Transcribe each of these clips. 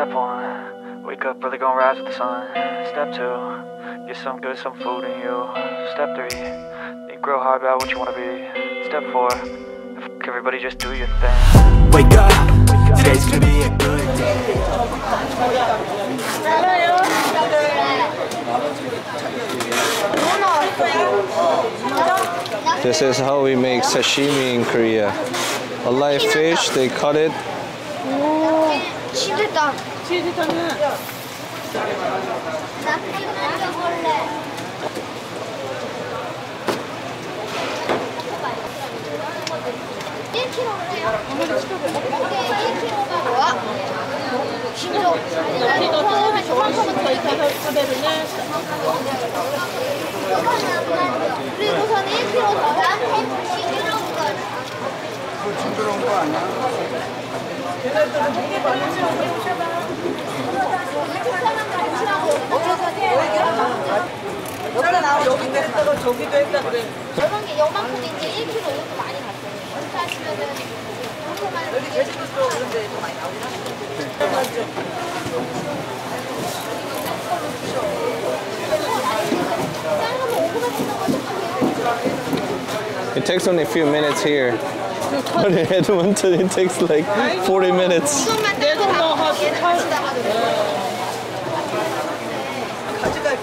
Step one, wake up early, gonna rise with the sun. Step two, get some good, some food in you. Step three, think real hard about what you wanna be. Step four, fuck everybody, just do your thing. Wake up, today's gonna be a good day. This is how we make sashimi in Korea. A live fish, they cut it. 치즈다. 치즈탕은 나 그림 먹어볼래. 일 킬로래요. 이게 1kg가 뭐야? 진짜. 이거 처음에 조만큼은 저희 가서 차대로는 그리고선 1kg 더한 싱그러운 거. 여기다 나오고 여기도 했다가 저기도 했다 그래. 저런 게 요만큼 이제 1kg 이렇게 많이 갔어요. 이렇게 하시면은 이렇게만 여기 제주도도 그런데 좀 많이 나오긴 하는데. 거 It takes only a few minutes here. Edmonton, it takes like 40 minutes.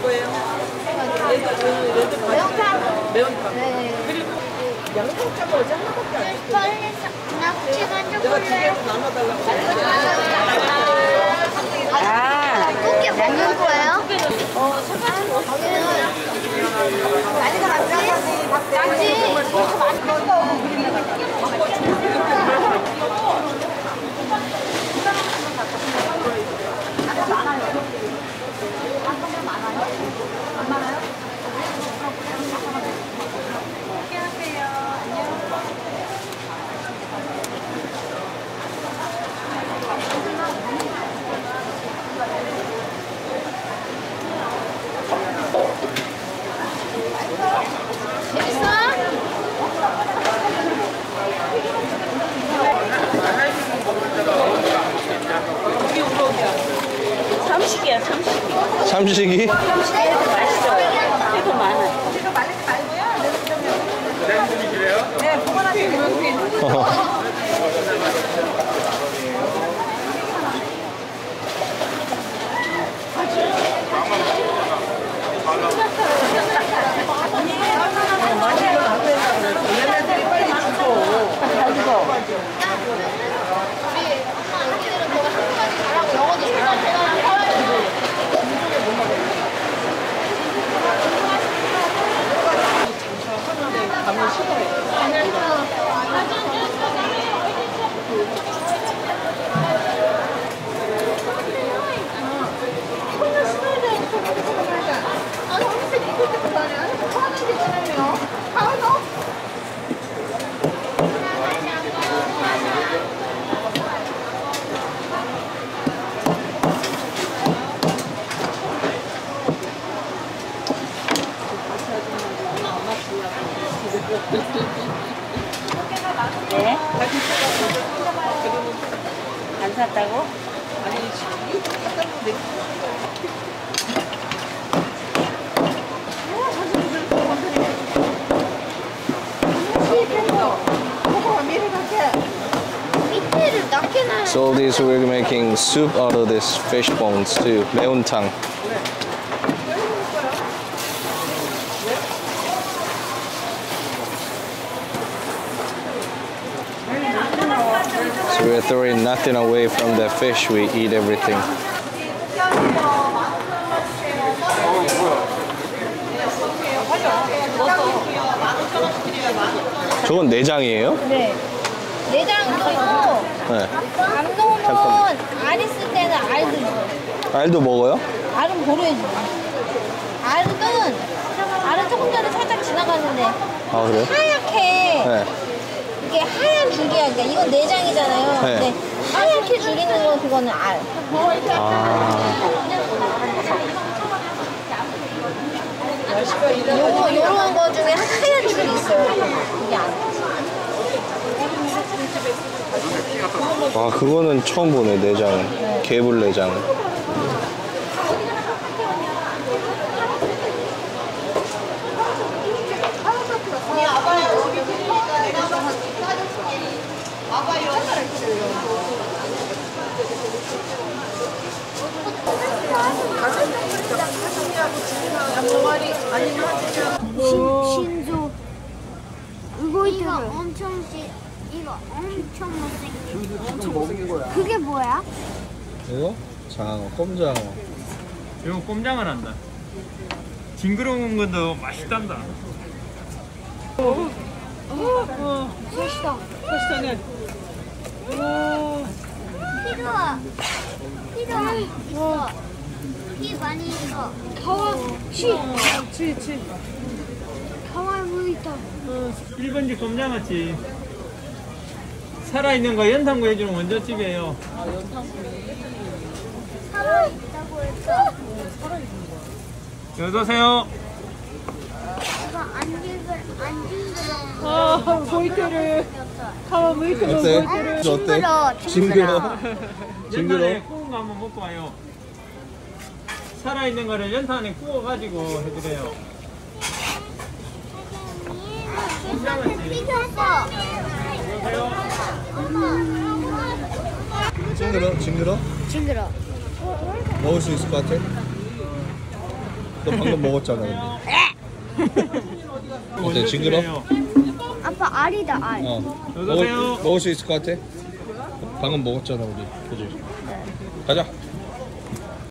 거예요. 매운탕. 매운탕. 그리고 어제 하나밖에 안 줬어. 빨리 낙지 먼저 내가 두 볼래? 개로 나눠달라고 그랬는데. 아, 꽃게 먹는 거예요? 어, 잠깐 거기는 난리가 났지? 낙지 이렇게 많이 먹어. 재밌어? 여기 우럭이야. 참식이야, 참식. 참식이? 맛있어. 네? 안 샀다고? 아니, 이거 갖다 놓으면 되겠다. 밑에를 낮게 놔. So all these we're making soup out of this fish bones too. 매운탕. We're throwing nothing away from the fish. We eat everything. 저건 내장이에요? 네. 내장도 있고 네. 감동은 알 있을 때는 알도 있어. 알도 먹어요? 알은 버려야지. 알은 알은 조금 전에 살짝 지나갔는데 아 그래요? 하얗게 네. 그러니까 이건 내장이잖아요. 네. 근데 하얗게 줄이는 건 그거는 알. 아. 요거 요런 거 중에 하얀 줄이 있어요. 이게 알. 와 그거는 처음 보네 내장 개불 내장 신 조. 이거 이거 엄청 시 이거 엄청 못생긴 그게 뭐야? 이거? 장어 꼼장어. 이거 꼼장을 한다. 징그러운 건도 맛있단다. 맛있다. 파스타네. 피로야 피로야 있어 피 많이 있어 가와 치 치, 치. 가와 보이다 1번지 꼼장어치. 살아있는 거 연탄구 해주는 원조집이에요. 살아 있다고 했어 여보세요. 이거 안 징글 안 징그러 아, 보이테를. 가만 보이테를 어때? 징그러, 징그러? 징그러? 구운 거 한번 먹고 와요. 살아있는 거를 연탄에 구워가지고 해드려요. 여보세요. 징그러? 징그러? 징그러 먹을 수 있을 것 같아? 너 방금 먹었잖아 근데 어때 징그러? 아빠 알이다 알 어? 먹을, 먹을 수 있을 것 같아? 방금 먹었잖아 우리 그지? 가자